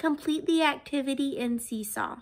Complete the activity in Seesaw.